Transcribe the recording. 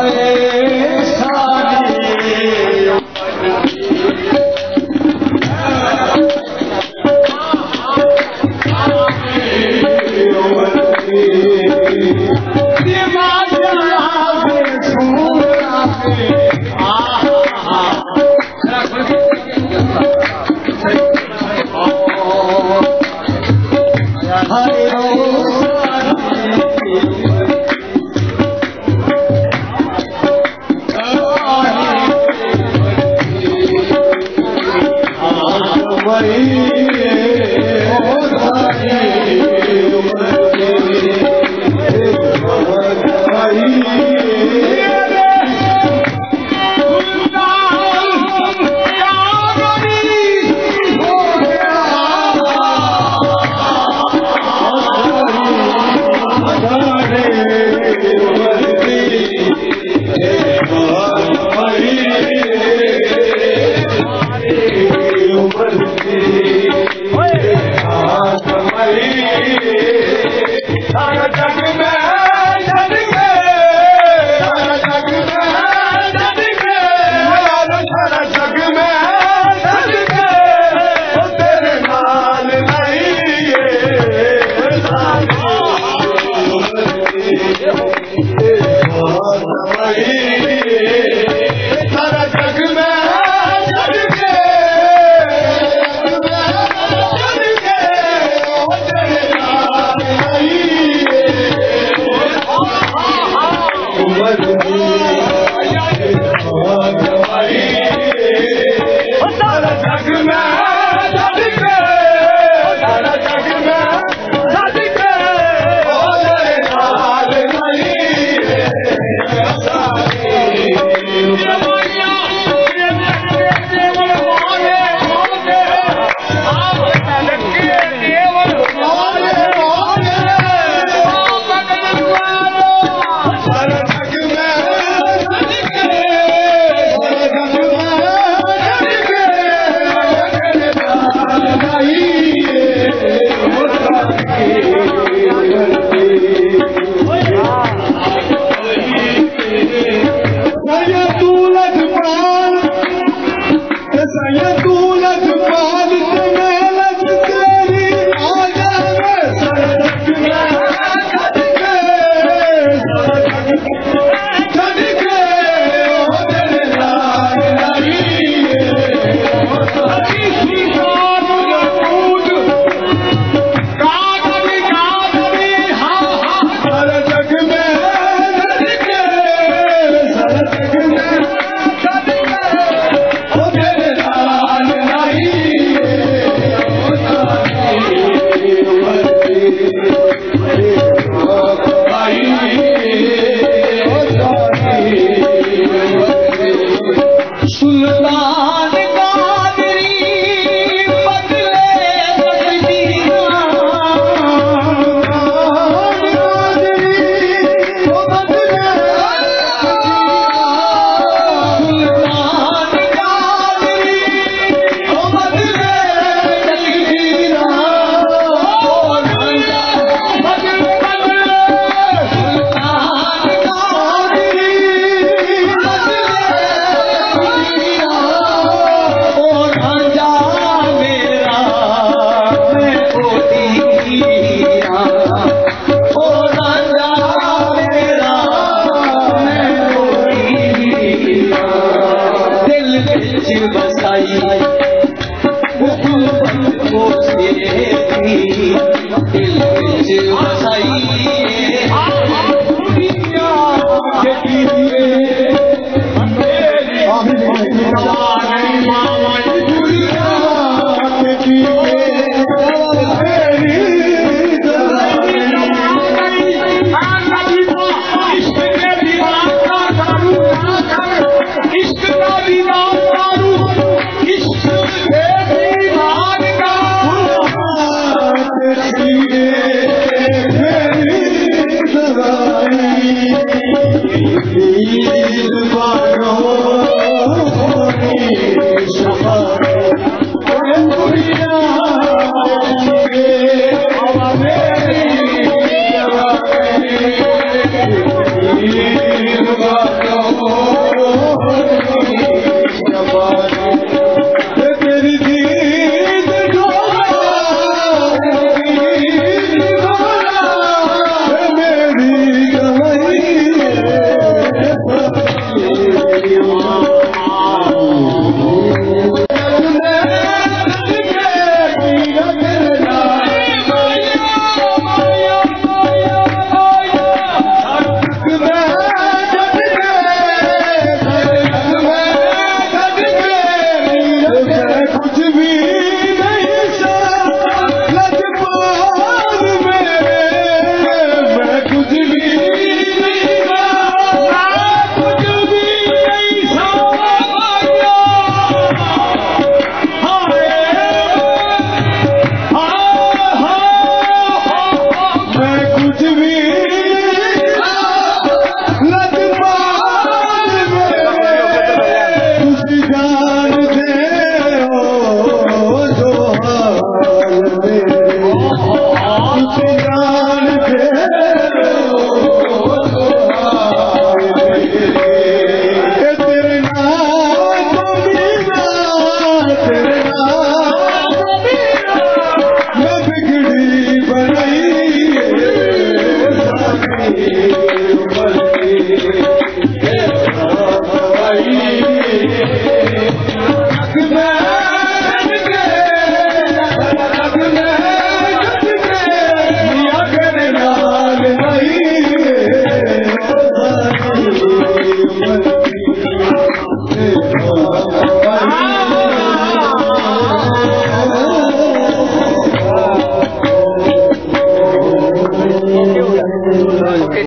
Hare Hare Krishna, Hare he